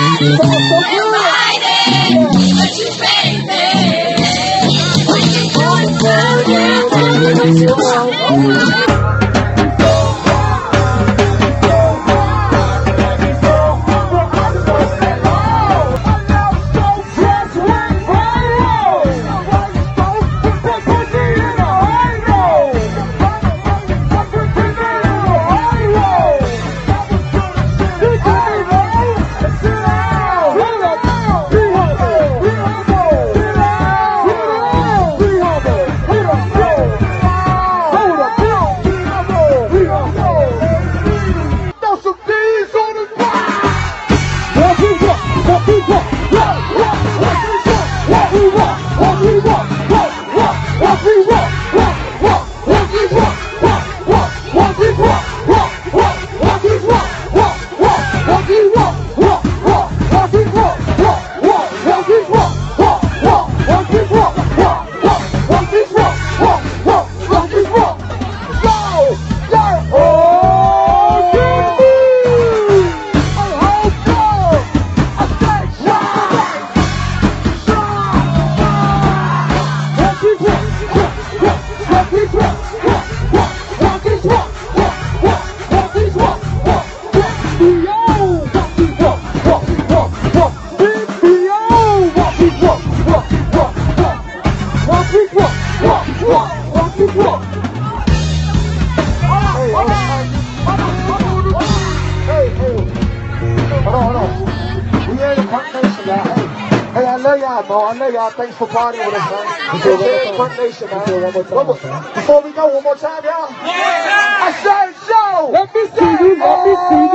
Thank you. Hold on, hold on. We in the Punk Nation now. Hey, I love y'all, bro. I love y'all. Thanks for partying with us, man. Here in Punk Nation, man. Before we go, one more time, y'all. I said show. Let me see let me see